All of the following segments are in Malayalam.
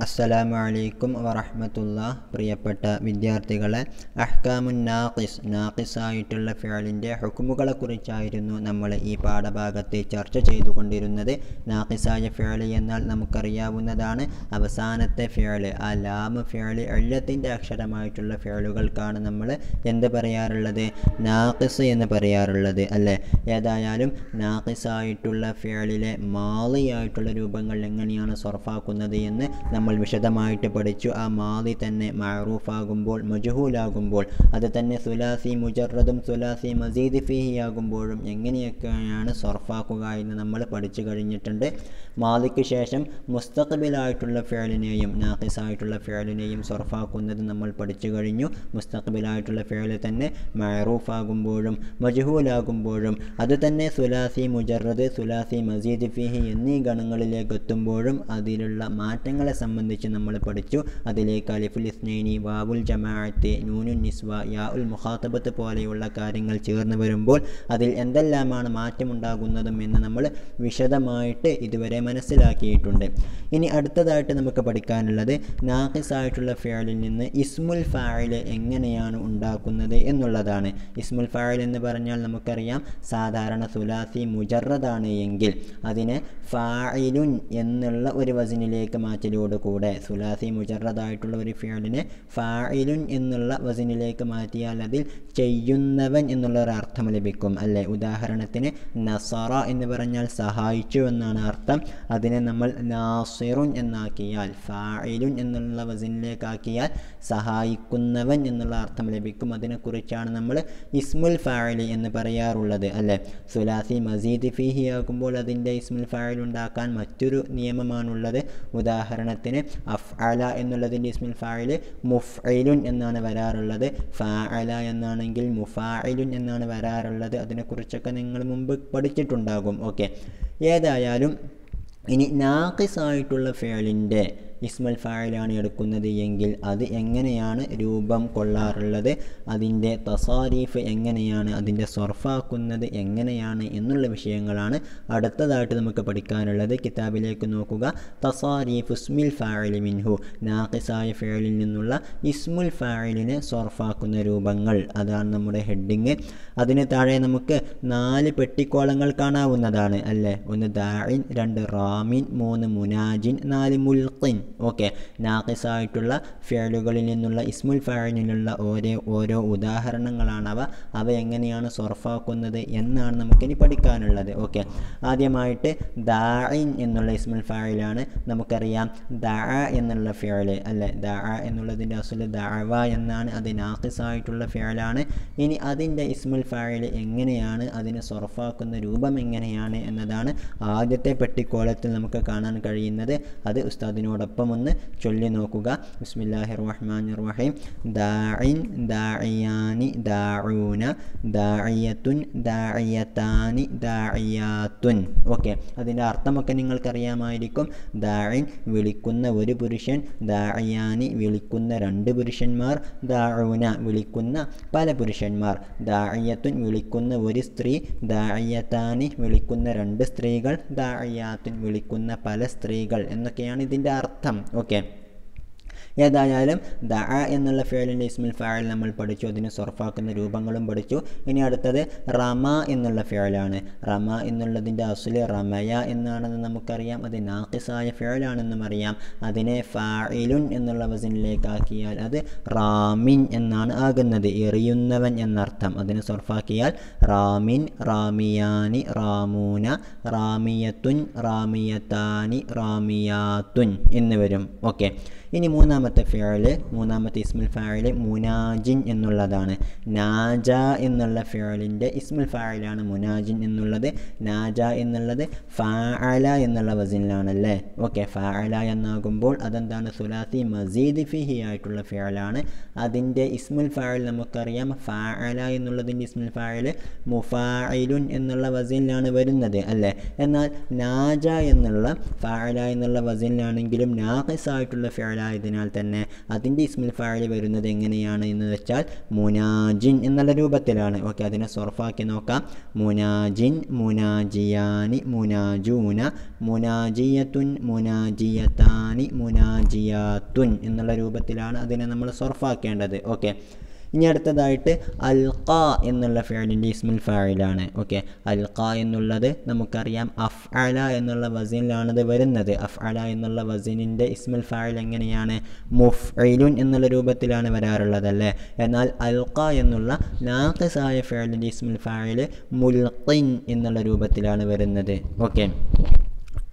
അസ്സലാമു അലൈക്കും വറഹ്മത്തുള്ള പ്രിയപ്പെട്ട വിദ്യാർത്ഥികളെ അഹ്കാമുൻ നാഖിസ് നാഖിസായിട്ടുള്ള ഫിയലിന്റെ ഹുക്കുമുകളെക്കുറിച്ചായിരുന്നു നമ്മൾ ഈ പാഠഭാഗത്ത് ചർച്ച ചെയ്തുകൊണ്ടിരുന്നത്. നാഖിസായ ഫിയൽ എന്നാൽ നമുക്കറിയാവുന്നതാണ് അവസാനത്തെ ഫിയൽ ആ ലാമ് ഫിയൽ എള്ളത്തിന്റെ അക്ഷരമായിട്ടുള്ള ഫിയലുകൾക്കാണ് നമ്മൾ എന്ത് പറയാറുള്ളത്? നാഖിസ് എന്ന് പറയാറുള്ളത് അല്ലേ? ഏതായാലും നാഖിസായിട്ടുള്ള ഫിയലിലെ മാളിയായിട്ടുള്ള രൂപങ്ങൾ എങ്ങനെയാണ് സൊർഫാക്കുന്നത് എന്ന് നമ്മൾ വിശദമായിട്ട് പഠിച്ചു. ആ മാളി തന്നെ മാറൂഫാകുമ്പോൾ മജുഹൂലാകുമ്പോൾ അത് തന്നെ സുലാസി മുജറദും സുലാസി മസീദ് ഫിഹിയാകുമ്പോഴും എങ്ങനെയൊക്കെയാണ് സൊർഫാക്കുക എന്ന് നമ്മൾ പഠിച്ചു കഴിഞ്ഞിട്ടുണ്ട്. മാളിക്ക് ശേഷം മുസ്തഖബിലായിട്ടുള്ള ഫേലിനെയും നാഖിസായിട്ടുള്ള ഫേലിനെയും സൊർഫാക്കുന്നത് നമ്മൾ പഠിച്ചു കഴിഞ്ഞു. മുസ്തഖബിലായിട്ടുള്ള ഫേൽ തന്നെ മാറൂഫാകുമ്പോഴും മജഹൂലാകുമ്പോഴും അത് തന്നെ സുലാസി മുജറദ് സുലാസി മസീദ് ഫിഹി എന്നീ ഗണങ്ങളിലേക്ക് എത്തുമ്പോഴും അതിലുള്ള മാറ്റങ്ങളെ സംബന്ധിച്ച് നമ്മൾ പഠിച്ചു. അതിലേക്ക് അലിഫുൽ ഇസ്നൈനി വാവുൽ ജമാഅത്ത് നൂനുൻ നിസ്വ യാ ഉൽ മുഖാത്തബത്ത് പോലെയുള്ള കാര്യങ്ങൾ ചേർന്ന് വരുമ്പോൾ അതിൽ എന്തെല്ലാമാണ് മാറ്റമുണ്ടാകുന്നതും എന്ന് നമ്മൾ വിശദമായിട്ട് ഇതുവരെ മനസ്സിലാക്കിയിട്ടുണ്ട്. ഇനി അടുത്തതായിട്ട് നമുക്ക് പഠിക്കാനുള്ളത് നാഖിസായിട്ടുള്ള ഫയലിൽ നിന്ന് ഇസ്മുൽ ഫായിൽ എങ്ങനെയാണ് ഉണ്ടാക്കുന്നത് എന്നുള്ളതാണ്. ഇസ്മുൽ ഫായിൽ എന്ന് പറഞ്ഞാൽ നമുക്കറിയാം സാധാരണ സുലാസി മുജറദാണ് എങ്കിൽ അതിനെ ഫായിലുൻ എന്നുള്ള ഒരു വസിനിലേക്ക് മാറ്റലോട് കൂടെ സുലാസി മുജറദായിട്ടുള്ള ഒരു ഫിയലിനെ ഫായിലുൻ എന്നുള്ള വസിനിലേക്ക് മാറ്റിയാൽ അതിൽ ചെയ്യുന്നവൻ എന്നുള്ള ഒരു അർത്ഥം ലഭിക്കും. അല്ലേ? ഉദാഹരണത്തിന് നസറ എന്ന് പറഞ്ഞാൽ സഹായിച്ചു എന്നാണ് അർത്ഥം. അതിനെ നമ്മൾ നാസിറുൻ എന്നാക്കിയാൽ ഫായിലുൻ എന്നുള്ള വസിനിലേക്കാക്കിയാൽ സഹായിക്കുന്നവൻ എന്നുള്ള അർത്ഥം ലഭിക്കും. അതിനെക്കുറിച്ചാണ് നമ്മൾ ഇസ്മുൽ ഫായിലി എന്ന് പറയാറുള്ളത്. അല്ലേ? സുലാസി മസീദ് ഫിഹി ആകുമ്പോൾ അതിന്റെ ഇസ്മുൽ ഫായിൽ ഉണ്ടാക്കാൻ മറ്റൊരു നിയമമാണുള്ളത്. ഉദാഹരണത്തിന് അഫ് അല എന്നുള്ളതിന്റെ ഇസ്മിൽ ഫായിൽ മുഫ്ഇലുൻ എന്നാണ് വരാറുള്ളത്. ഫാഅല എന്നാണെങ്കിൽ മുഫായിലുൻ എന്നാണ് വരാറുള്ളത്. അതിനെക്കുറിച്ചൊക്കെ നിങ്ങൾ മുമ്പ് പഠിച്ചിട്ടുണ്ടാകും. ഓക്കെ. ഏതായാലും ഇനി നാക്കിസായിട്ടുള്ള ഫേലിന്റെ ഇസ്മൽ ഫായിലാണ് എടുക്കുന്നത് എങ്കിൽ അത് എങ്ങനെയാണ് രൂപം കൊള്ളാറുള്ളത്? അതിന്റെ തസാരീഫ് എങ്ങനെയാണ്? അതിന്റെ സൊർഫാക്കുന്നത് എങ്ങനെയാണ്? എന്നുള്ള വിഷയങ്ങളാണ് അടുത്തതായിട്ട് നമുക്ക് പഠിക്കാനുള്ളത്. കിതാബിലേക്ക് നോക്കുക. തസാരീഫ് ഉസ്മിൽ ഫായിലി മിൻഹു. നാഖിസായ ഫേലിൽ നിന്നുള്ള ഇസ്മുൽ ഫായിലിനെ സൊർഫാക്കുന്ന രൂപങ്ങൾ. അതാണ് നമ്മുടെ ഹെഡിങ്. അതിന് താഴെ നമുക്ക് നാല് പെട്ടിക്കോളങ്ങൾ കാണാവുന്നതാണ് അല്ലേ? ഒന്ന് ദാഇൻ രണ്ട് റാമിൻ മൂന്ന് മുനാജിൻ നാല് മുൽഖിൻ. ഓക്കെ. നാക്കിസായിട്ടുള്ള ഫേലുകളിൽ നിന്നുള്ള ഇസ്മുൽ ഫായിലുള്ള ഓരോ ഓരോ ഉദാഹരണങ്ങളാണ് അവ. അവ എങ്ങനെയാണ് സൊർഫാക്കുന്നത് എന്നാണ് നമുക്കിനി പഠിക്കാനുള്ളത്. ഓക്കെ. ആദ്യമായിട്ട് ദാഇൻ എന്നുള്ള ഇസ്മുൽ ഫാഴിലാണ് നമുക്കറിയാം. ദാ എന്നുള്ള ഫേൽ അല്ലേ? ദാ എന്നുള്ളതിന്റെ അസുൽ ദാവ എന്നാണ് അത് നാക്കിസായിട്ടുള്ള ഫേലാണ് ഇനി അതിന്റെ ഇസ്മുൽ ഫാഴിൽ എങ്ങനെയാണ് അതിനെ സൊർഫാക്കുന്ന രൂപം എങ്ങനെയാണ് എന്നതാണ് ആദ്യത്തെ പെട്ടിക്കോളത്തിൽ നമുക്ക് കാണാൻ കഴിയുന്നത്. അത് ഉസ്താദിനോടൊപ്പം ഒന്ന് ചൊല്ലി നോക്കുക. ബിസ്മില്ലാഹി റഹ്മാൻ റഹീം ദാഇൻ ദാഇയാനി ദാഊന ദാഇയത്തുൻ ദാഇയത്താനി ദാഇയാത്തുൻ. ഓക്കെ. അതിന്റെ അർത്ഥമൊക്കെ നിങ്ങൾക്കറിയാമായിരിക്കും. ദാഇൻ വിളിക്കുന്ന ഒരു പുരുഷൻ ദാഇയാനി വിളിക്കുന്ന രണ്ട് പുരുഷന്മാർ ദാഊന വിളിക്കുന്ന പല പുരുഷന്മാർ. ദാഇയത്തുൻ വിളിക്കുന്ന ഒരു സ്ത്രീ ദാഇയത്താനി വിളിക്കുന്ന രണ്ട് സ്ത്രീകൾ ദാഇയാത്തുൻ വിളിക്കുന്ന പല സ്ത്രീകൾ. എന്നൊക്കെയാണ് ഇതിന്റെ അർത്ഥം. ഓക്കെ ഏതായാലും ദ എന്നുള്ള ഫേലിന്റെ ഇസ്മിൽ ഫായിൽ നമ്മൾ പഠിച്ചു. അതിന് സൊർഫാക്കുന്ന രൂപങ്ങളും പഠിച്ചു. ഇനി അടുത്തത് റമ എന്നുള്ള ഫേലാണ് റമ എന്നുള്ളതിന്റെ അസുൽ റമയ എന്നാണെന്ന് നമുക്കറിയാം. അത് നാക്കിസായ ഫേലാണെന്നും അറിയാം. അതിനെ ഫായിലുൻ എന്നുള്ള വസിനിലേക്കാക്കിയാൽ അത് റാമിൻ എന്നാണ് ആകുന്നത്. എറിയുന്നവൻ എന്നർത്ഥം. അതിന് സൊർഫാക്കിയാൽ റാമിൻ റാമിയാനി റാമൂന റാമിയത്തുൻ റാമിയത്താനി റാമിയാത്തുൻ എന്ന് വരും. ഓക്കെ. ഇനി മൂന്നാമത്തെ ഫിയൽ മൂന്നാമത്തെ ഇസ്മുൽ ഫായിൽ മുനാജിൻ എന്നുള്ളതാണ്. നാജ എന്നുള്ള ഫിയലിന്റെ ഇസ്മുൽ ഫായിലാണ് മുനാജിൻ എന്നുള്ളത്. നാജ എന്നുള്ളത് ഫാഅല എന്നുള്ള വസിനിലാണല്ലേ? ഓക്കെ ഫാഅല എന്നാകുമ്പോൾ അതെന്താണ്? സുലാസി മസീദ് ഫിഹി ആയിട്ടുള്ള ഫിയലാണ് അതിന്റെ ഇസ്മുൽ ഫായിൽ നമുക്കറിയാം ഫാഅല എന്നുള്ളതിന്റെ ഇസ്മുൽ ഫായിൽ മുഫായിലുൻ എന്നുള്ള വസിനിലാണ് വരുന്നത് അല്ലേ? എന്നാൽ നാജ എന്നുള്ള ഫാഅല എന്നുള്ള വസിനിലാണെങ്കിലും നാഖിസ് ആയിട്ടുള്ള ഫിയൽ ആയതിനാൽ തന്നെ അതിന്റെ ഇസ്മിൽ ഫായിൽ വരുന്നത് എങ്ങനെയാണ് എന്ന് വെച്ചാൽ മുനാജിൻ എന്നുള്ള രൂപത്തിലാണ്. ഓക്കെ അതിനെ സൊർഫാക്കി നോക്കാം. മുനാജിൻ മുനാജിയാനി മുനാജൂന മുനാജിയത്തുൻ മുനാജിയത്താനി മുനാജിയാത്തുൻ എന്നുള്ള രൂപത്തിലാണ് അതിനെ നമ്മൾ സൊർഫാക്കേണ്ടത്. ഓക്കെ ഇനി അടുത്തതായിട്ട് അൽഖ എന്നുള്ള ഫിയലിന്റെ ഇസ്മുൽ ഫായിലാണ്. ഓക്കെ? അൽഖ എന്നുള്ളത് നമുക്കറിയാം. അഫ് അല എന്നുള്ള വസീനിലാണത് വരുന്നത്. അഫ് അല എന്നുള്ള വസീനിന്റെ ഇസ്മുൽ ഫായിൽ എങ്ങനെയാണ്? മുഫ് ഐലുൻ എന്നുള്ള രൂപത്തിലാണ് വരാറുള്ളത് അല്ലേ എന്നാൽ അൽഖ എന്നുള്ള നാക്കസായ ഫിയലിന്റെ ഇസ്മുൽ ഫായിൽ മുൽഖിൻ എന്നുള്ള രൂപത്തിലാണ് വരുന്നത്. ഓക്കെ?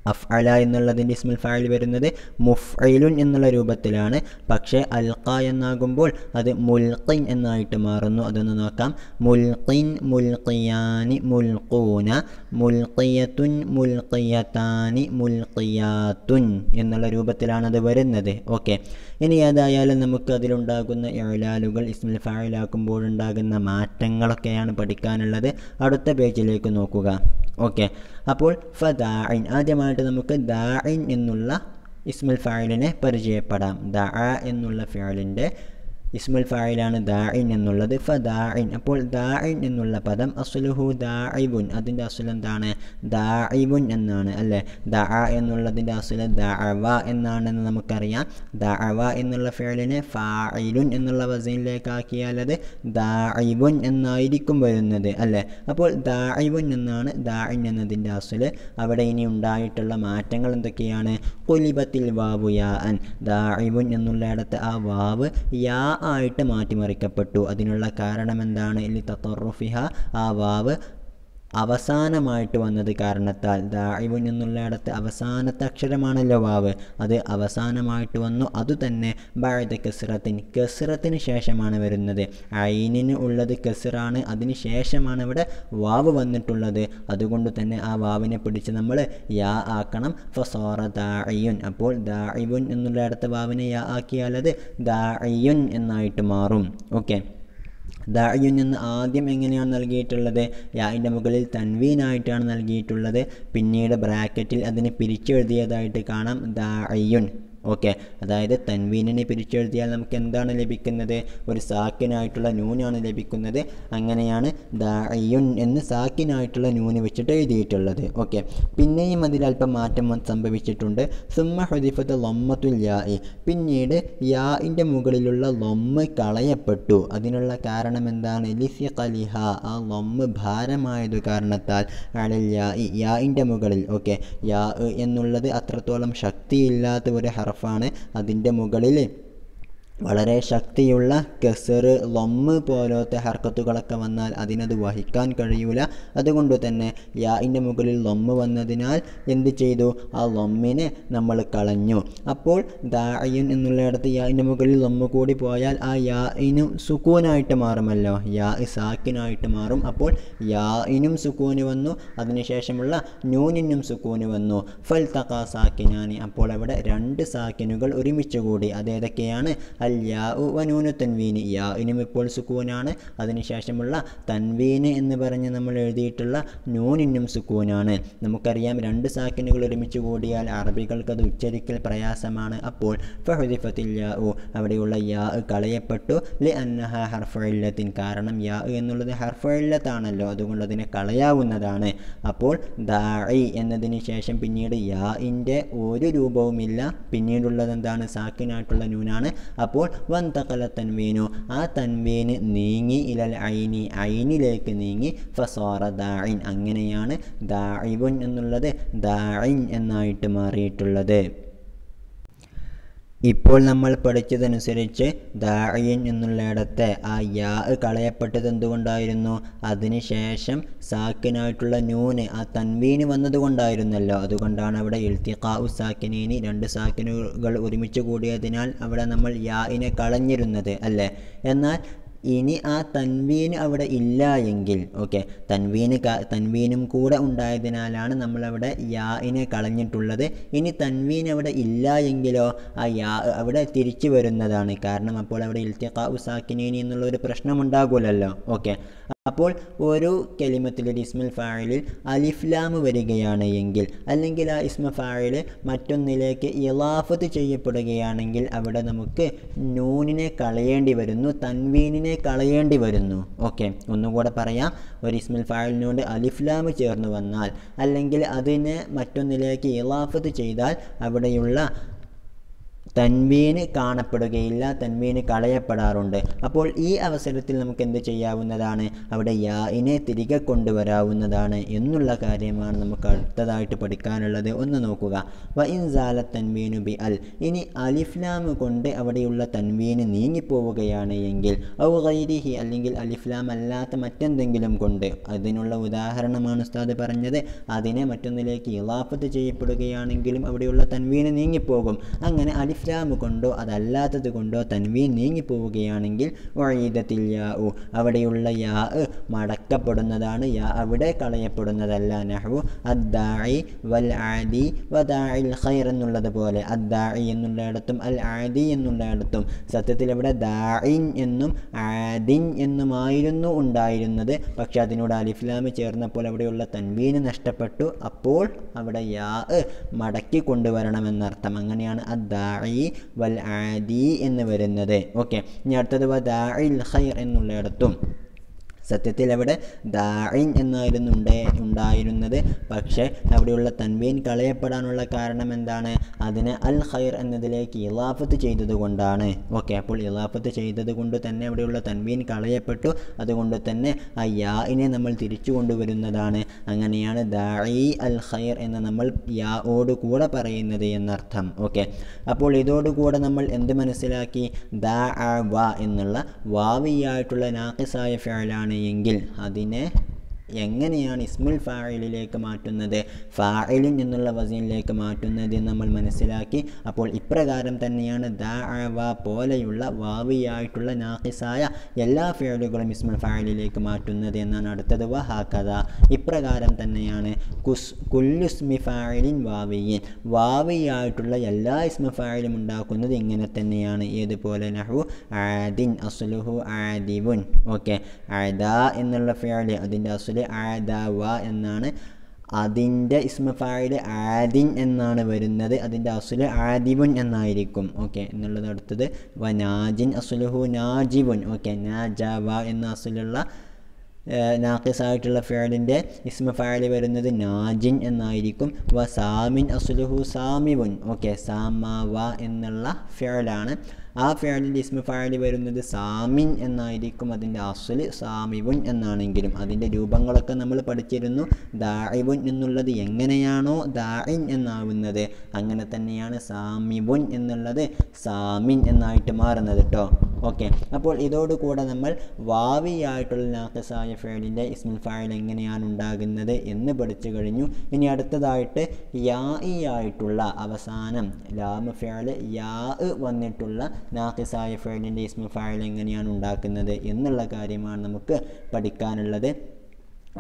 അഫ് അല എന്നുള്ളതിന്റെ ഇസ്മുൽ ഫായിൽ വരുന്നത് മുഫ്ഇലുൻ എന്നുള്ള രൂപത്തിലാണ്. പക്ഷേ അൽഖ എന്നാകുമ്പോൾ അത് മുൽഖിൻ എന്നായിട്ട് മാറുന്നു. അതൊന്ന് നോക്കാം. മുൽഖിൻ മുൽഖിയാനി മുൽഖൂന മുൽഖിയത്തുൻ മുൽഖിയത്താനി മുൽഖിയാത്തുൻ എന്നുള്ള രൂപത്തിലാണ് അത് വരുന്നത്. ഓക്കെ. ഇനി ഏതായാലും നമുക്ക് അതിലുണ്ടാകുന്ന എഴലാലുകൾ ഇസ്മുൽ ഫായിലാക്കുമ്പോഴുണ്ടാകുന്ന മാറ്റങ്ങളൊക്കെയാണ് പഠിക്കാനുള്ളത്. അടുത്ത പേജിലേക്ക് നോക്കുക. ഓക്കെ അപ്പോൾ ഫദാഇൻ ആദ്യമായിട്ട് നമുക്ക് ദാഇൻ എന്നുള്ള ഇസ്മുൽ ഫായിലിനെ പരിചയപ്പെടാം. ദ എന്നുള്ള ഫിയലിന്റെ ഇസ്മുൽ ഫായിലാണ് ദാഇൻ എന്നുള്ളത് ഫ ദാഇൻ അപ്പോൾ ദാഇൻ എന്നുള്ള പദം അസുലുഹു ദാഇബുൻ അതിന്റെ അസുൽ എന്താണ് ദാഇബുൻ എന്നാണ് അല്ലേ ദാ എന്നുള്ളതിന്റെ അസുൽ അവ എന്നാണെന്ന് നമുക്കറിയാം ദഅവ എന്നുള്ള ഫേലിനെ ഫായിലുൻ എന്നുള്ള വസീനിലേക്കാക്കിയാൽ അത് ദാഇബുൻ എന്നായിരിക്കും വരുന്നത് അല്ലേ അപ്പോൾ ദാഇബുൻ എന്നാണ് ദാഇൻ എന്നതിന്റെ അസുൽ അവിടെ ഇനി ഉണ്ടായിട്ടുള്ള മാറ്റങ്ങൾ എന്തൊക്കെയാണ് കൊലിബത്തിൽ വാവു യാ അൻ ദാഇബുൻ എന്നുള്ളിടത്ത് ആ വാവ് യാ ആയിട്ട് മാറ്റിമറിക്കപ്പെട്ടു. അതിനുള്ള കാരണം എന്താണ് ഇല്ലി തത്തറുഫിഹ ആ വാവ് അവസാനമായിട്ട് വന്നത് കാരണത്താൽ ദാഇബുൻ എന്നുള്ളിടത്ത് അവസാനത്തെ അക്ഷരമാണല്ലോ വാവ്. അത് അവസാനമായിട്ട് വന്നു. അതുതന്നെ ബാഴ്ത കെസ്റത്തിന് കെസ്റത്തിന് ശേഷമാണ് വരുന്നത്. ഐനിന് ഉള്ളത് കെസ്റാണ്. അതിന് ശേഷമാണ് ഇവിടെ വാവ് വന്നിട്ടുള്ളത്. അതുകൊണ്ട് തന്നെ ആ വാവിനെ പിടിച്ച് നമ്മൾ യാ ആക്കണം. ഫസോറ ദാഴിയുൻ അപ്പോൾ ദാഴിവുൻ എന്നുള്ള വാവിനെ യാ ആക്കിയാൽ അത് ദാഇയുൻ എന്നായിട്ട് മാറും. ഓക്കെ. ദായുൻ നിന്ന് ആദ്യം എങ്ങനെയാണ് നൽകിയിട്ടുള്ളത്? യാന്റെ മുകളിൽ തൻവീനായിട്ടാണ് നൽകിയിട്ടുള്ളത്. പിന്നീട് ബ്രാക്കറ്റിൽ അതിനെ പിരിച്ചെഴുതിയതായിട്ട് കാണാം. ദായുൻ ഓക്കെ. അതായത് തൻവീനിനെ പിരിച്ചെഴുതിയാൽ നമുക്ക് എന്താണ് ലഭിക്കുന്നത്? ഒരു സാക്കിനായിട്ടുള്ള നൂനാണ് ലഭിക്കുന്നത്. അങ്ങനെയാണ് ദായുൻ എന്ന് സാക്കിനായിട്ടുള്ള നൂന് വെച്ചിട്ട് എഴുതിയിട്ടുള്ളത്. ഓക്കെ. പിന്നെയും അതിൽ അല്പം മാറ്റം സംഭവിച്ചിട്ടുണ്ട്. സുമ്മ ഹുദിഫത്ത് ലൊമ്മത്തുൽ യാഇ. പിന്നീട് യാഇന്റെ മുകളിലുള്ള ലൊമ്മ് കളയപ്പെട്ടു. അതിനുള്ള കാരണം എന്താണ്? ലിസി കലിഹ. ആ ലൊമ്മ് ഭാരമായത് കാരണത്താൽ അലൽ യാഇ. യാഇന്റെ മുകളിൽ. ഓക്കെ. യാ എന്നുള്ളത് അത്രത്തോളം ശക്തിയില്ലാത്ത ഒരു ഹർഫാണ് അതിന്റെ മുകളിൽ വളരെ ശക്തിയുള്ള കെസർ ലൊമ്മ് പോലത്തെ ഹർക്കത്തുകളൊക്കെ വന്നാൽ അതിനത് വഹിക്കാൻ കഴിയൂല. അതുകൊണ്ട് തന്നെ യാഇന്റെ മുകളിൽ ലൊമ്മ് വന്നതിനാൽ എന്ത് ചെയ്തു? ആ ലൊമ്മിനെ നമ്മൾ കളഞ്ഞു. അപ്പോൾ ദായൻ എന്നുള്ളിടത്ത് യാഇന്റെ മുകളിൽ ലൊമ്മ് കൂടി പോയാൽ ആ യാഇനും സുക്കൂനായിട്ട് മാറുമല്ലോ. യാ സാക്കിനായിട്ട് മാറും. അപ്പോൾ യാഇനും സുക്കൂന് വന്നു. അതിനുശേഷമുള്ള നൂനിനും സുക്കൂന് വന്നു. ഫൽ തക്കാ സാക്കിനാനി. അപ്പോൾ അവിടെ രണ്ട് സാക്കിനുകൾ ഒരുമിച്ച് കൂടി. അതേതൊക്കെയാണ് അൽ യാ ഉ വനൂനു തൻവീന്. യാഇനും ഇപ്പോൾ സുക്കൂനാണ്. അതിനുശേഷമുള്ള തൻവീന് എന്ന് പറഞ്ഞ് നമ്മൾ എഴുതിയിട്ടുള്ള നൂനിനും സുക്കൂനാണ്. നമുക്കറിയാം രണ്ട് സാക്കിനുകൾ ഒരുമിച്ച് കൂടിയാൽ അറബികൾക്ക് അത് ഉച്ചരിക്കൽ പ്രയാസമാണ്. അപ്പോൾ ഫഹുദിഫത്തിൽ യാ അവിടെയുള്ള യാ കളയപ്പെട്ടു. ലി അന്നഹ ഹർഫില്ലത്തിൻ കാരണം യാ എന്നുള്ളത് ഹർഫില്ലത്താണല്ലോ അതുകൊണ്ട് അതിനെ കളയാവുന്നതാണ്. അപ്പോൾ ദാഇ എന്നതിന് ശേഷം പിന്നീട് യാ ഇന്റെ ഒരു രൂപവുമില്ല. പിന്നീടുള്ളത് എന്താണ് സാക്കിനായിട്ടുള്ള നൂനാണ്. അപ്പോൾ വൻ വന്തകല തൻവീനു ആ തൻവീന് നീങ്ങി ഇലൽ ഐനി ഐനിലേക്ക് നീങ്ങി ഫസോറ ദാഇൻ. അങ്ങനെയാണ് ദാഇബുൻ എന്നുള്ളത് ദാഇൻ എന്നായിട്ട് മാറിയിട്ടുള്ളത്. ഇപ്പോൾ നമ്മൾ പഠിച്ചതനുസരിച്ച് ദാഇൻ എന്നുള്ളയിടത്തെ ആ യാ കളയപ്പെട്ടത് എന്തുകൊണ്ടായിരുന്നു അതിനുശേഷം സാക്കിനായിട്ടുള്ള നൂന് ആ തൻവീന് വന്നതുകൊണ്ടായിരുന്നല്ലോ. അതുകൊണ്ടാണ് അവിടെ ഇൽത്തിഖാഉ സാക്കിനീനി രണ്ട് സാക്കിനുകൾ ഒരുമിച്ച് കൂടിയതിനാൽ അവിടെ നമ്മൾ യാഇനെ കളഞ്ഞിരുന്നത് അല്ലേ? എന്നാൽ ഇനി ആ തൻവീന് അവിടെ ഇല്ല എങ്കിൽ ഓക്കെ തൻവീന് തൻവീനും കൂടെ ഉണ്ടായതിനാലാണ് നമ്മളവിടെ യാഇനെ കളഞ്ഞിട്ടുള്ളത്. ഇനി തൻവീൻ അവിടെ ഇല്ല എങ്കിലോ ആ യാ അവിടെ തിരിച്ചു വരുന്നതാണ്. കാരണം അപ്പോൾ അവിടെ ഇൽത്തിഖാ ഉസാക്കിനീനി എന്നുള്ള ഒരു ഉണ്ടാകുമല്ലോ ഓക്കെ അപ്പോൾ ഒരു കെലിമത്തിൽ ഒരു ഇസ്മുൽ ഫായിലിൽ അലിഫ്ലാം വരികയാണ് എങ്കിൽ അല്ലെങ്കിൽ ആ ഇസ്മ ഫായൽ മറ്റൊന്നിലേക്ക് ഇലാഫത്ത് ചെയ്യപ്പെടുകയാണെങ്കിൽ അവിടെ നമുക്ക് നൂനിനെ കളയേണ്ടി വരുന്നു തൻവീനിനെ കളയേണ്ടി വരുന്നു. ഓക്കെ ഒന്നുകൂടെ പറയാം. ഒരു ഇസ്മിൽ ഫായിലിനോട് അലിഫ്ലാം ചേർന്ന് വന്നാൽ അല്ലെങ്കിൽ അതിനെ മറ്റൊന്നിലേക്ക് ഇലാഫത്ത് ചെയ്താൽ അവിടെയുള്ള തൻവീന് കാണപ്പെടുകയില്ല തൻവീന് കളയപ്പെടാറുണ്ട്. അപ്പോൾ ഈ അവസരത്തിൽ നമുക്ക് എന്ത് ചെയ്യാവുന്നതാണ്? അവിടെ യാഇനെ തിരികെ കൊണ്ടുവരാവുന്നതാണ് എന്നുള്ള കാര്യമാണ് നമുക്ക് അടുത്തതായിട്ട് പഠിക്കാനുള്ളത്. ഒന്ന് നോക്കുക. വ ഇൻസാല തൻവീനു ബി അൽ. ഇനി അലിഫ്ലാം കൊണ്ട് അവിടെയുള്ള തൻവീന് നീങ്ങിപ്പോവുകയാണ് എങ്കിൽ ഔ ഗൈരിഹി അല്ലെങ്കിൽ അലിഫ്ലാം അല്ലാത്ത മറ്റെന്തെങ്കിലും കൊണ്ട് അതിനുള്ള ഉദാഹരണമാണ് ഉസ്താദ് പറഞ്ഞത്. അതിനെ മറ്റൊന്നിലേക്ക് ഇലാഫത്ത് ചെയ്യപ്പെടുകയാണെങ്കിലും അവിടെയുള്ള തൻവീന് നീങ്ങിപ്പോകും. അങ്ങനെ അലിഫ്ലാം കൊണ്ടോ അതല്ലാത്തത് കൊണ്ടോ തൻവീൻ നീങ്ങിപ്പോവുകയാണെങ്കിൽ വഴീതത്തിൽ യാ ഉ അവിടെയുള്ള യാ മടക്കപ്പെടുന്നതാണ് യാ അവിടെ കളയപ്പെടുന്നതല്ല നഹു അദ്ദായി വൽ ആദി വദാഇൽ ഖൈർ എന്നുള്ളത് പോലെ അദ്ദായി എന്നുള്ളയിടത്തും അൽ ആദി എന്നുള്ളയിടത്തും സത്യത്തിൽ ഇവിടെ ദാഇൻ എന്നും ആദിൻ എന്നുമായിരുന്നു ഉണ്ടായിരുന്നത്. പക്ഷെ അതിനോട് അലിഫ്ലാമ് ചേർന്നപ്പോൾ അവിടെയുള്ള തൻവീൻ നഷ്ടപ്പെട്ടു. അപ്പോൾ അവിടെ യാ മടക്കി കൊണ്ടുവരണമെന്നർത്ഥം. അങ്ങനെയാണ് അദ്ദായി വൽ ആദി എന്ന് വരുന്നത്. ഓക്കെ ഇനി അടുത്തത് വദാഇൽ ഖൈർ എന്നുള്ളിടത്തും സത്യത്തിൽ അവിടെ ദാഇൻ എന്നായിരുന്നു ഉണ്ടേ ഉണ്ടായിരുന്നത്. പക്ഷേ അവിടെയുള്ള തൻവീൻ കളയപ്പെടാനുള്ള കാരണം എന്താണ്? അതിനെ അൽ ഖൈർ എന്നതിലേക്ക് ഇലാഫത്ത് ചെയ്തത് കൊണ്ടാണ് ഓക്കെ അപ്പോൾ ഇലാഫത്ത് ചെയ്തത് കൊണ്ട് തന്നെ അവിടെയുള്ള തൻവീൻ കളയപ്പെട്ടു. അതുകൊണ്ട് തന്നെ ആ യാഇനെ നമ്മൾ തിരിച്ചു കൊണ്ടുവരുന്നതാണ്. അങ്ങനെയാണ് ദാഇ അൽ ഖൈർ എന്ന് നമ്മൾ യാഓട് കൂടെ പറയുന്നത് എന്നർത്ഥം. ഓക്കെ അപ്പോൾ ഇതോടുകൂടെ നമ്മൾ എന്ത് മനസ്സിലാക്കി? ദാ വ എന്നുള്ള വാവിയായിട്ടുള്ള നാക്കിസായ ഫിഅലാണ് എങ്കിൽ അതിനെ എങ്ങനെയാണ് ഇസ്മുൽ ഫായിലിലേക്ക് മാറ്റുന്നത്? ഫായിലിൻ നിന്നുള്ള വസീനിലേക്ക് മാറ്റുന്നത് നമ്മൾ മനസ്സിലാക്കി. അപ്പോൾ ഇപ്രകാരം തന്നെയാണ് ദാഅവ പോലെയുള്ള വാവിയായിട്ടുള്ള നാഖിസായ എല്ലാ ഫേലുകളും ഇസ്മുൽ ഫായിലിലേക്ക് മാറ്റുന്നത് എന്നാണ് അടുത്തത്. വഹാക്കഥ. ഇപ്രകാരം തന്നെയാണ് കുസ് കുല്ലുസ്മി ഫായിലിൻ വാവിയിൻ. വാവിയായിട്ടുള്ള എല്ലാ ഇസ്മു ഫായിലും ഉണ്ടാക്കുന്നത് ഇങ്ങനെ തന്നെയാണ്. ഏതുപോലെ? നഹു ആദിൻ അസുലുഹു ആദിവുൻ. ഓക്കെ. ആദ എന്നുള്ള ഫേൽ അതിന്റെ അസുൽ ആദാവ എന്നാണ്. അതിന്റെ ഇസ്മഫായിൽ ആദിൻ എന്നാണ് വരുന്നത്. അതിന്റെ അസുൽ ആദിബുൻ എന്നായിരിക്കും. ഓക്കെ എന്നുള്ളത് അടുത്തത്. വ നാജിൻ അസുലുഹു നാജിബുൻ ഓക്കെ നാജാവ എന്ന അസുലുള്ള നാക്കിസായിട്ടുള്ള ഫേലിന്റെ ഇസ്മ ഫായൽ വരുന്നത് നാജിൻ എന്നായിരിക്കും. വ സാമിൻ അസുലുഹു സാമിബുൻ ഓക്കെ സാമാവ എന്നുള്ള ഫിയലാണ് ആ ഫിയലിന്റെ ഇസ്മ ഫായൽ വരുന്നത് സാമിൻ എന്നായിരിക്കും അതിന്റെ അസുൽ സാമിബുൻ എന്നാണെങ്കിലും. അതിന്റെ രൂപങ്ങളൊക്കെ നമ്മൾ പഠിച്ചിരുന്നു. ദാഇബുൻ എന്നുള്ളത് എങ്ങനെയാണോ ദാഇൻ എന്നാവുന്നത്. അങ്ങനെ തന്നെയാണ് സാമിബുൻ എന്നുള്ളത് സാമിൻ എന്നായിട്ട് മാറുന്നത് കേട്ടോ ഓക്കെ. അപ്പോൾ ഇതോടുകൂടെ നമ്മൾ വാവിയായിട്ടുള്ള നാക്കസായ ഫേലിന്റെ ഇസ്മുൽ ഫായിൽ എങ്ങനെയാണ് ഉണ്ടാകുന്നത് എന്ന് പഠിച്ചു കഴിഞ്ഞു. ഇനി അടുത്തതായിട്ട് യാഇ ആയിട്ടുള്ള അവസാനം ലാമ ഫേൽ യാ വന്നിട്ടുള്ള നാക്കിസായ ഫേലിന്റെ ഇസ്മുൽ ഫായിൽ എങ്ങനെയാണ് ഉണ്ടാക്കുന്നത് എന്നുള്ള കാര്യമാണ് നമുക്ക് പഠിക്കാനുള്ളത്.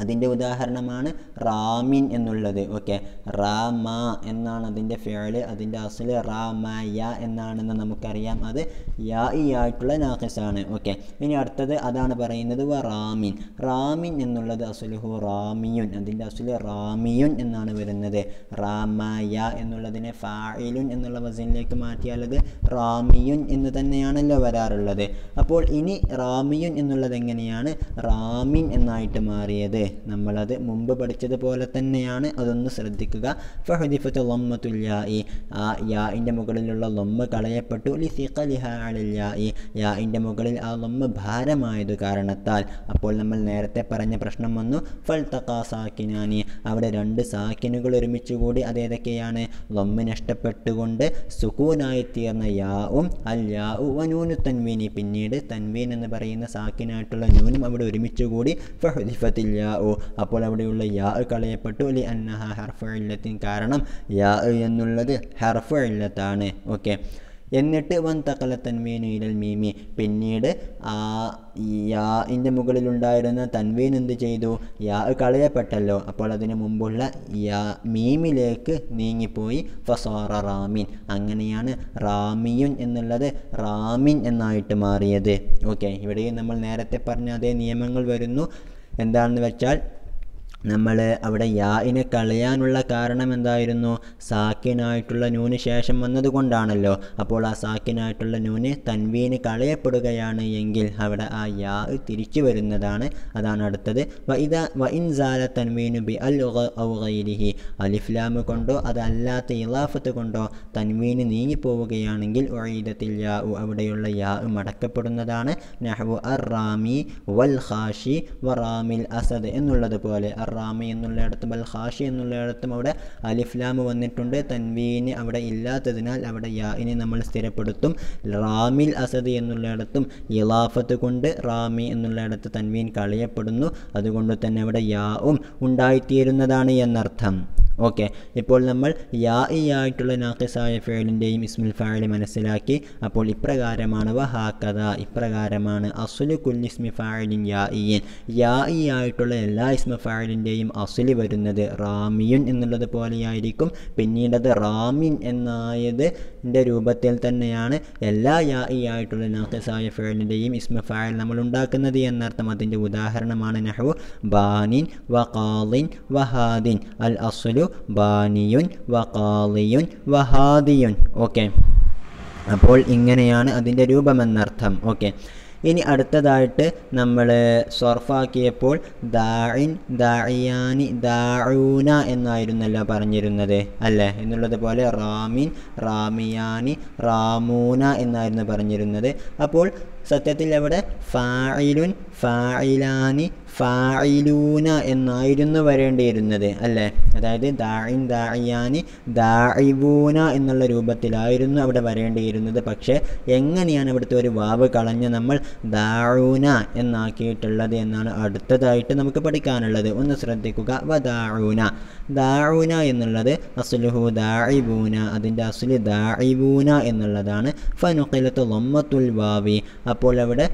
അതിന്റെ ഉദാഹരണമാണ് റാമിൻ എന്നുള്ളത് ഓക്കെ റാമ എന്നാണ് അതിന്റെ ഫേൾ അതിന്റെ അസൽ റാമയ എന്നാണെന്ന് നമുക്കറിയാം. അത് യാ ഇ ആയിട്ടുള്ള നാഖസാണ് ഓക്കെ ഇനി അടുത്തത് അതാണ് പറയുന്നത് റാമിൻ. റാമിൻ എന്നുള്ളത് അസുലുഹു റാമിയുൻ അതിന്റെ അസുൽ റാമിയുൻ എന്നാണ് വരുന്നത്. റാമയ എന്നുള്ളതിനെ ഫായിലുൻ എന്നുള്ള വസനിലേക്ക് മാറ്റിയാൽ അത് റാമിയുൻ എന്ന് തന്നെയാണല്ലോ വരാറുള്ളത്. അപ്പോൾ ഇനി റാമിയുൻ എന്നുള്ളത് എങ്ങനെയാണ്? റാമിൻ എന്നായിട്ട് മാറിയത്. നമ്മളത് മുമ്പ് പഠിച്ചതുപോലെ തന്നെയാണ് അതൊന്ന് ശ്രദ്ധിക്കുക. ഫഹദിഫത്ത് ലൊമ്മത്തുല്യായി ആ യാഇന്റെ മുകളിലുള്ള ലൊമ്മ കളയപ്പെട്ടു. ലിസിഖലിഹ അലൽ യായി യാഇന്റെ മുകളിൽ ആ ലൊമ്മ ഭാരമായത് കാരണത്താൽ അപ്പോൾ നമ്മൾ നേരത്തെ പറഞ്ഞ പ്രശ്നം വന്നു. ഫൽ തക്കാ സാക്കിനാനി അവിടെ രണ്ട് സാക്കിനുകൾ ഒരുമിച്ച് കൂടി അതേതൊക്കെയാണ്? ലൊമ്മ നഷ്ടപ്പെട്ടുകൊണ്ട് സുക്കൂനായി തീർന്ന യാവും അൽ യാഉ വനൂനു തൻവീനി. പിന്നീട് തൻവീൻ എന്ന് പറയുന്ന സാക്കിനായിട്ടുള്ള നൂനും അവിടെ ഒരുമിച്ച് കൂടി ഫഹദിഫത്തിൽ യാ യാഉ. അപ്പോൾ അവിടെയുള്ള യാ കളയപ്പെട്ടു. ലി അന്നഹ ഹർഫ് ഇല്ലത്തിൻ കാരണം യാ എന്നുള്ളത് ഹർഫ് ഇല്ലത്താണ്. ഓക്കെ. എന്നിട്ട് വൻ തക്കല തൻവീനു ഇലൽ മീമി. പിന്നീട് ആ യാ യാഇന്റെ മുകളിലുണ്ടായിരുന്ന തൻവീൻ എന്ത് ചെയ്തു? യാ കളയപ്പെട്ടല്ലോ. അപ്പോൾ അതിന് മുമ്പുള്ള യാ മീമിലേക്ക് നീങ്ങിപ്പോയി. ഫസോറ റാമിൻ. അങ്ങനെയാണ് റാമിയുൻ എന്നുള്ളത് റാമിൻ എന്നായിട്ട് മാറിയത്. ഓക്കെ. ഇവിടെയും നമ്മൾ നേരത്തെ പറഞ്ഞ അതേ നിയമങ്ങൾ വരുന്നു. എന്താണെന്ന് വെച്ചാൽ നമ്മൾ അവിടെ യാഇനെ കളയാനുള്ള കാരണം എന്തായിരുന്നു സാക്കിനായിട്ടുള്ള നൂന് ശേഷം വന്നതുകൊണ്ടാണല്ലോ. അപ്പോൾ ആ സാക്കിനായിട്ടുള്ള നൂന് തൻവീന് കളയപ്പെടുകയാണ് എങ്കിൽ അവിടെ ആ യാ തിരിച്ചു വരുന്നതാണ്. അതാണ് അടുത്തത്. വ ഇത ഇൻസാല തൻവീനു ബി അൽ ഔഗൈരിഹി അലിഫ്ലാമ് കൊണ്ടോ അതല്ലാത്ത ഇലാഫത്ത് കൊണ്ടോ തൻവീന് നീങ്ങിപ്പോവുകയാണെങ്കിൽ ഒഴീദത്തിൽ യാ അവിടെയുള്ള യാ മടക്കപ്പെടുന്നതാണ്. നഹ്വു അർ റാമി വൽ ഖാഷി വ റാമിൽ അസദ് എന്നുള്ളത് പോലെ അർ റാമി എന്നുള്ളയിടത്തും അൽ ഹാഷി എന്നുള്ളയിടത്തും അവിടെ അലിഫ്ലാമ് വന്നിട്ടുണ്ട്. തൻവീന് അവിടെ ഇല്ലാത്തതിനാൽ അവിടെ യാഇനെ നമ്മൾ സ്ഥിരപ്പെടുത്തും. റാമിൽ അസദ് എന്നുള്ളയിടത്തും ഇലാഫത്ത് കൊണ്ട് റാമി എന്നുള്ളയിടത്ത് തൻവീൻ കളയപ്പെടുന്നു. അതുകൊണ്ട് തന്നെ അവിടെ യാവും ഉണ്ടായിത്തീരുന്നതാണ് എന്നർത്ഥം. ഓക്കെ. ഇപ്പോൾ നമ്മൾ യാ ഇ ആയിട്ടുള്ള നാക്കിസായ ഫേലിന്റെയും ഇസ്മുൽ ഫാലി മനസ്സിലാക്കി. അപ്പോൾ ഇപ്രകാരമാണ് വഹാക്കഥ ഇപ്രകാരമാണ് അസുലു കുല്ലിസ്മി ഫാലിൻ യാ ഇയൻ യാ ഇ ആയിട്ടുള്ള എല്ലാ ഇസ്മ ഫാലിന്റെയും അസുലി വരുന്നത് റാമിയുൻ എന്നുള്ളത് പോലെയായിരിക്കും. പിന്നീടത് റാമിൻ എന്നായത് രൂപത്തിൽ തന്നെയാണ് എല്ലാ യാ ഇ ആയിട്ടുള്ള നാക്കിസായ ഫേലിന്റെയും ഇസ്മ ഫാൽ നമ്മൾ ഉണ്ടാക്കുന്നത് എന്നർത്ഥം. അതിന്റെ ഉദാഹരണമാണ് നഹു ബാനിൻ വഖാലിൻ വഹാദിൻ. അൽ അസുലു ബാനിയുൻ വഖാലിയുൻ വഹാദിയുൻ. ഓക്കെ. അപ്പോൾ ഇങ്ങനെയാണ് അതിന്റെ രൂപമെന്നർത്ഥം. ഓക്കെ. ഇനി അടുത്തതായിട്ട് നമ്മൾ സൊർഫാക്കിയപ്പോൾ ദാഇൻ ദാഇയാനി ദാഊന എന്നായിരുന്നല്ലോ പറഞ്ഞിരുന്നത് അല്ലേ? എന്നുള്ളത് പോലെ റാമിൻ റാമിയാനി റാമൂന എന്നായിരുന്നു പറഞ്ഞിരുന്നത്. അപ്പോൾ സത്യത്തിൽ അവിടെ ഫായിലുൻ ഫായിലാനി ഫായിലൂന എന്നായിരുന്നു വരേണ്ടിയിരുന്നത് അല്ലേ? അതായത് ദാഇൻ ദാഇയാനി ദാഇബൂന എന്നുള്ള രൂപത്തിലായിരുന്നു അവിടെ വരേണ്ടിയിരുന്നത്. പക്ഷേ എങ്ങനെയാണ് ഇവിടുത്തെ ഒരു വാവ് കളഞ്ഞ് നമ്മൾ ദാഴൂന എന്നാക്കിയിട്ടുള്ളത് എന്നാണ് അടുത്തതായിട്ട് നമുക്ക് പഠിക്കാനുള്ളത്. ഒന്ന് ശ്രദ്ധിക്കുക. വ ദാഴൂന ദാഴൂന എന്നുള്ളത് അസുലുഹു ദാഇബൂന അതിന്റെ അസുൽ ദാഇബൂന എന്നുള്ളതാണ്. ഫനുഖിലത്ത് ലൊമ്മത്തുൽ വാവി. അപ്പോൾ അവിടെ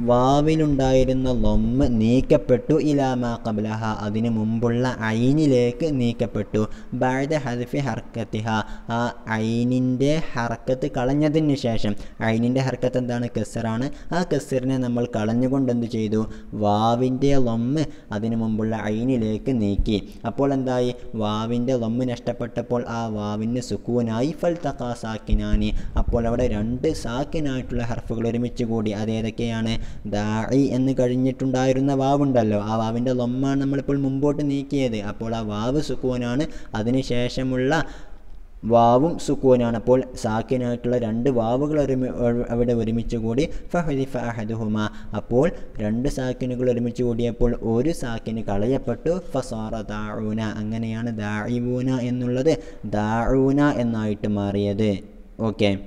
വാവിലുണ്ടായിരുന്ന ലൊമ്മ് നീക്കപ്പെട്ടു. ഇലാമ കബലഹ അതിന് മുമ്പുള്ള ഐനിലേക്ക് നീക്കപ്പെട്ടു. ബാഴ്ദ ഹൽഫി ഹർക്കത്തിഹ. ആ ഐനിന്റെ ഹർക്കത്ത് കളഞ്ഞതിന് ശേഷം. ഐനിന്റെ ഹർക്കത്ത് എന്താണ്? കെസറാണ്. ആ കെസറിനെ നമ്മൾ കളഞ്ഞുകൊണ്ട് എന്ത് ചെയ്തു? വാവിന്റെ ലൊമ്മ് അതിന് മുമ്പുള്ള ഐനിലേക്ക് നീക്കി. അപ്പോൾ എന്തായി? വാവിന്റെ ലൊമ്മ് നഷ്ടപ്പെട്ടപ്പോൾ ആ വാവിന് സുക്കൂനായി. ഫൽ തക്കാ സാക്കിനാനി. അപ്പോൾ അവിടെ രണ്ട് സാക്കിനായിട്ടുള്ള ഹർഫുകൾ ഒരുമിച്ച് കൂടി അതേതൊക്കെയാണ് ദാഇ എന്ന് കഴിഞ്ഞിട്ടുണ്ടായിരുന്ന വാവുണ്ടല്ലോ. ആ വാവിന്റെ ലൊമ്മാണ് നമ്മളിപ്പോൾ മുമ്പോട്ട് നീക്കിയത്. അപ്പോൾ ആ വാവ് സുക്കൂനാണ് അതിനുശേഷമുള്ള വാവും സുക്കൂനാണ് അപ്പോൾ സാക്കിനായിട്ടുള്ള രണ്ട് വാവുകൾ ഒരുമി അവിടെ ഒരുമിച്ച് കൂടി. ഫഹദി ഫഹദുഹുമ അപ്പോൾ രണ്ട് സാക്കിനുകൾ ഒരുമിച്ച് കൂടിയപ്പോൾ ഒരു സാക്കിന് കളയപ്പെട്ടു. ഫസാറ ദാഊന. അങ്ങനെയാണ് ദാഇബൂന എന്നുള്ളത്. ദാഊന എന്നായിട്ട് മാറിയത്. ഓക്കെ.